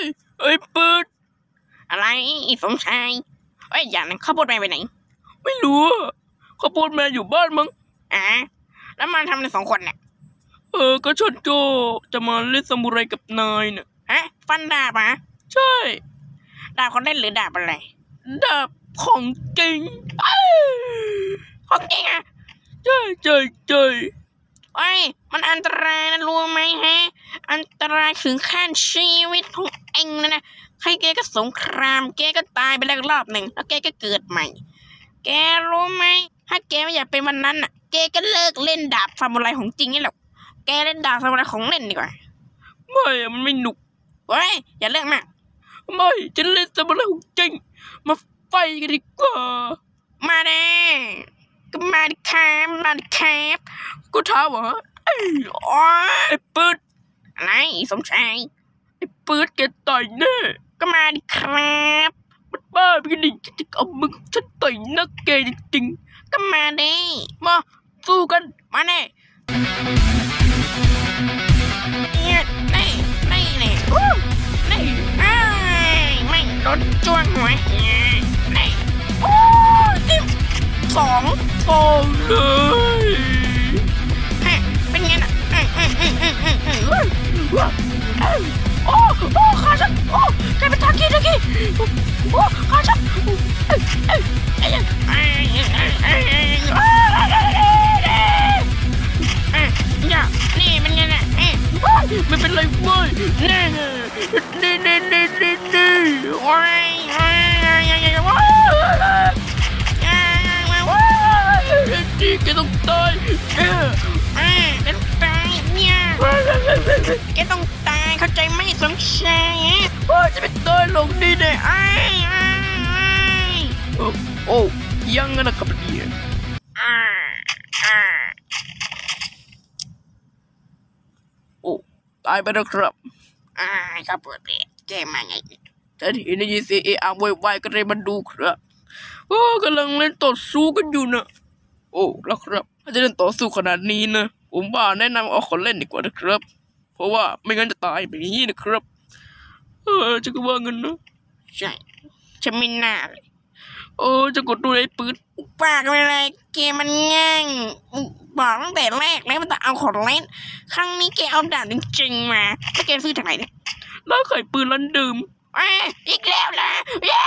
ยไอ้ปืดอะไรอีสมชายเอ้ยอย่างนั้นข้าวโพดแม่ไปไหน ไม่รู้ข้าวโพดแม่อยู่บ้านมั้งอ่าแล้วมันทำในสองคนเนี่ยเออ ก็ฉันก็จะมาเล่นซามูไรกับนายเนี่ยฮะ ฟันดาบอะใช่ดาบคนเล่นหรือดาบอะไร ดาบของจริงของจริงอะใช่ใช่ใช่เอ้ มันอันตรายนะรู้ไหมฮะ อันตรายถึงขั้นชีวิตของเองนะนะใครแกก็สงคราม แกก็ตายไปแล้วรอบหนึ่งแล้วแกก็เกิดใหม่ แกรู้ไหมถ้าแกไม่อยากเป็นวันนั้นอะ แกก็เลิกเล่นดาบซามูไรของจริงนี่แหละแกเล่นดาบซามูไรของเล่นดีกว่าไม่อะมันไม่หนุกเว้ยอย่าเลิกมากไม่จะเล่นซามูไรของจริง มาไฟกันดีกว่า มาเด้ก็มาดิครับมาดิครับก็ท้าเหรอ โอ้ยไอ้ปืดอะไรสมชายไอ้ปืดแกต่อยแน่ก็มาดิครับมันบ้าไปกันดิจะเอามึงฉันต่อยหนักแกจริงก็มาเด้ๆมาสู้กันมาเด้เนี่ยนี่นี่นี่อู้นี่ไอ้ายไม่โดนจ้วงหัวเนี่ยนี่โอ้ยจิ้มสองโอ้เลย โอ้ขาฉันเอ้ยเอ้ยเอ้ยเอ้ยเอ้ยเอ้ยเอ้ยเอ้ยอะอย่านี่เป็นไงน่ะเอ้ยไม่เป็นไรเว้ยนี่นี่นี่นี่นี่นี่โอ้ยโอ้ยโอ้ยโอ้ยโอ้ยโอ้ยโอ้ยนี่แกต้องตายเอ้ยเอ้ยแกต้องตายเนี่ยแกต้องตายเข้า ใจไหมสมชายโอ้จะไปตายลงนี่แน่ไอ้ไอ้โอ้ยังงนะครับเนี่ยโอ้ตายไปแล้วครับอ่าเขาเปิดเผยแกมาไงฉันเห็นได้ยินเสียงเออะโวยวายก็เลยมาดูครับโอ้กำลังเล่นต่อสู้กันอยู่นะโอ้แล้วครับถ้าจะเล่นต่อสู้ขนาดนี้นะผมว่าแนะนำเอาคนเล่นดีกว่านะครับ เพราะว่าไม่งั้นจะตายแบบนี้นะครับ เออจะก็ว่าเงินนะใช่ฉันไม่น่าเลยเออจะกดดูไอ้ปืนปากไปเลยเกมมันง่ายบอกตั้งแต่แรกแล้วมันต้องเอาของเล่นครั้งนี้แกเอาดาบจริงๆมาแล้วแกซื้อจากไหนเนี่ยแล้วไข่ปืนร้านดื่มเอ้ยอีกแล้วนะย้า